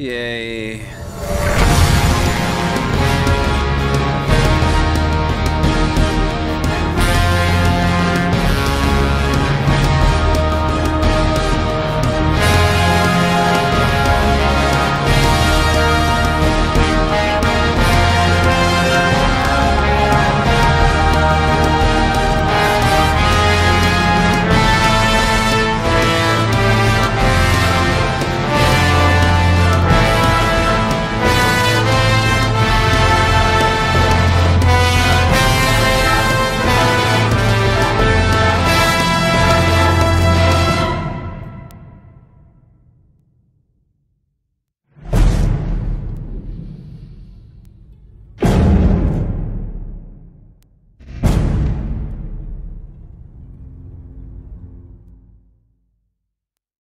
Yay.